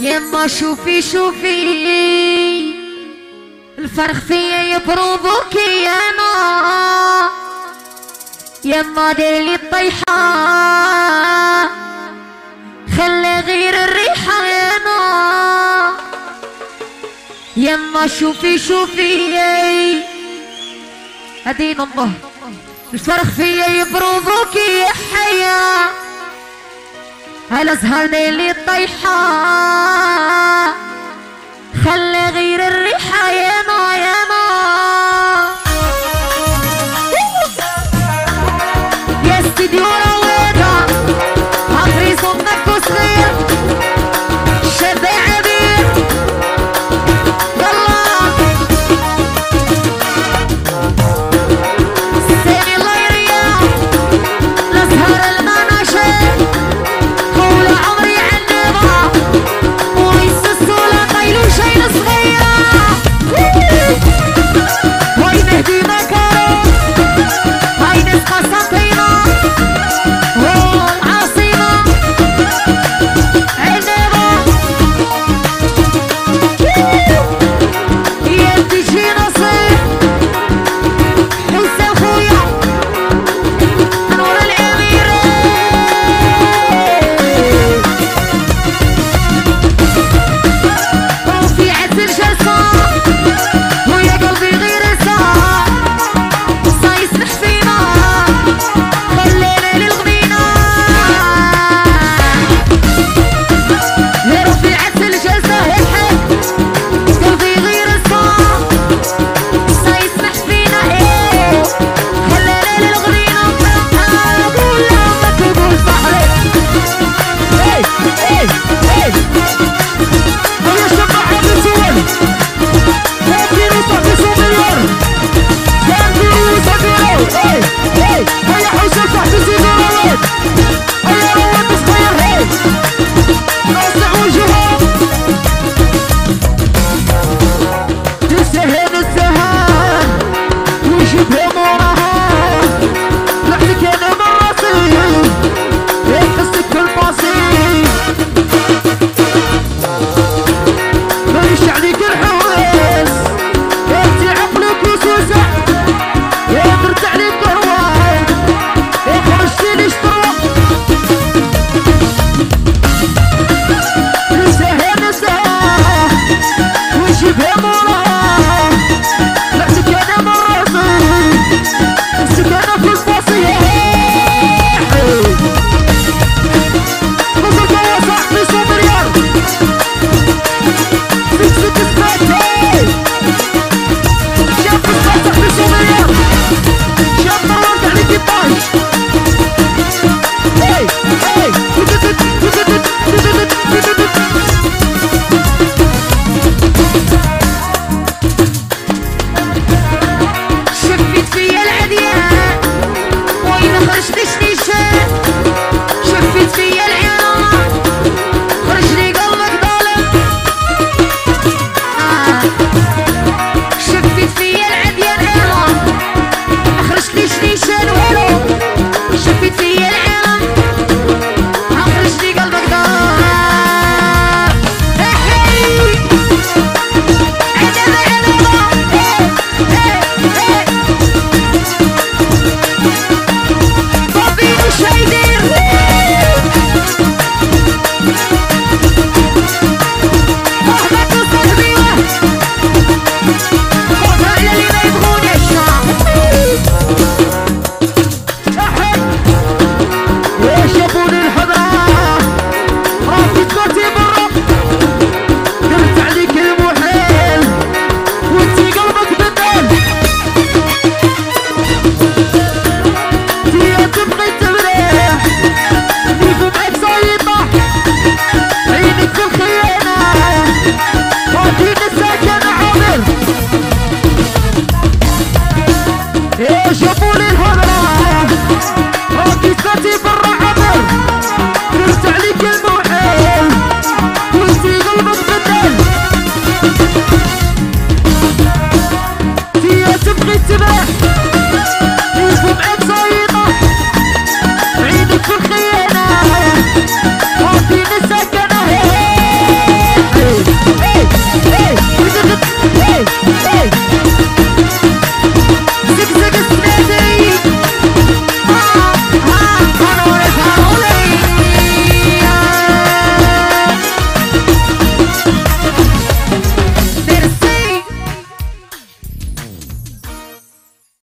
يما شوفي شوفي الفرخ فيا يبروبوكي أنا يما ديرلي الطيحة. خلي غير الريحة أنا يما شوفي شوفي هدين الله. الفرخ فيا يبروبوكي يا حيا. هلا زهر ديرلي الطيحة. do